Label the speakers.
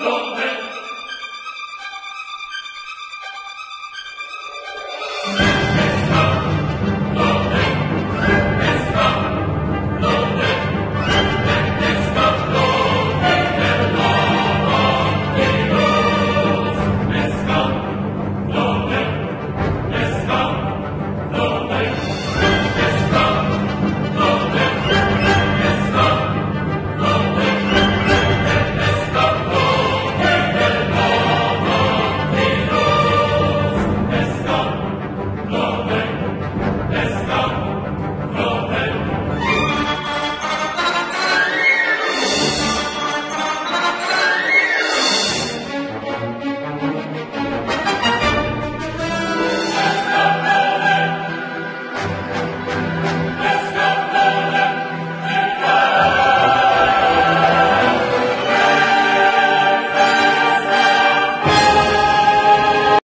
Speaker 1: Lonely.